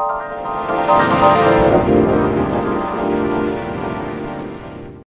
Música